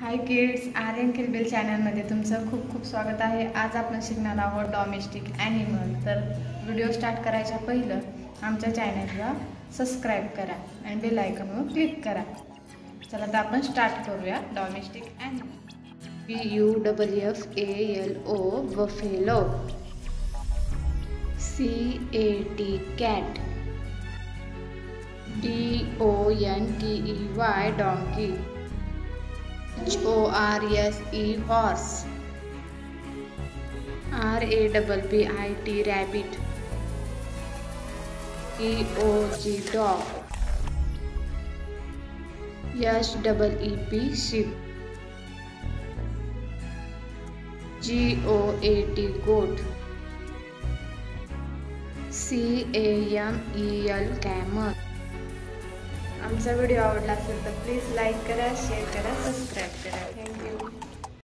हाय kids आर एन किलबिल चॅनलमध्ये तुमचं खूप खूप स्वागत आहे. आज आपण शिकणार आहोत डॉमेस्टिक ॲनिमल. तर व्हिडिओ स्टार्ट करायच्या पहिलं आमच्या चॅनलला सबस्क्राईब करा आणि बेल आयकॉनवर क्लिक करा. चला तर आपण स्टार्ट करूया domestic animal. B U double F A L O buffalo. C A T cat D O N T E Y donkey H O R S E horse R A double P I T rabbit E O G dog S double E P sheep G O A T goat C A M E L camel आमचा video आवडला असेल तर please like करा share करा subscribe